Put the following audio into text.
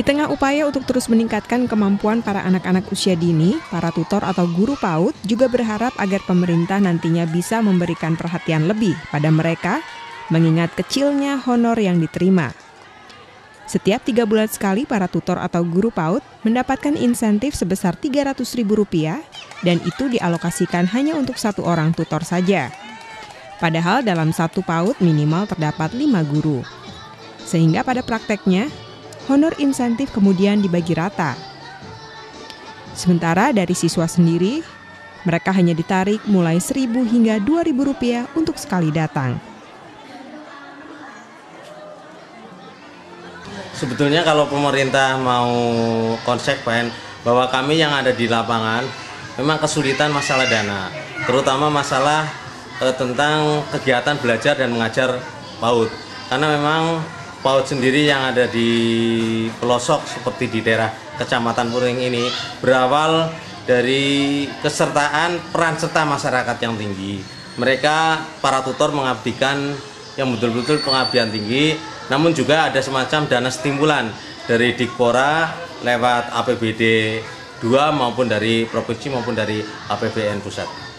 Di tengah upaya untuk terus meningkatkan kemampuan para anak-anak usia dini, para tutor atau guru PAUD juga berharap agar pemerintah nantinya bisa memberikan perhatian lebih pada mereka, mengingat kecilnya honor yang diterima. Setiap tiga bulan sekali, para tutor atau guru PAUD mendapatkan insentif sebesar Rp300.000 dan itu dialokasikan hanya untuk satu orang tutor saja. Padahal dalam satu PAUD minimal terdapat lima guru. Sehingga pada prakteknya, honor insentif kemudian dibagi rata. Sementara dari siswa sendiri, mereka hanya ditarik mulai Rp1.000 hingga Rp2.000 untuk sekali datang. Sebetulnya kalau pemerintah mau konsekuen bahwa kami yang ada di lapangan memang kesulitan masalah dana, terutama masalah eh, tentang kegiatan belajar dan mengajar PAUD. Karena memang PAUD sendiri yang ada di pelosok seperti di daerah Kecamatan Puring ini berawal dari kesertaan peran serta masyarakat yang tinggi. Mereka para tutor mengabdikan yang betul-betul pengabdian tinggi, namun juga ada semacam dana stimulan dari Dikpora lewat APBD 2 maupun dari provinsi maupun dari APBN pusat.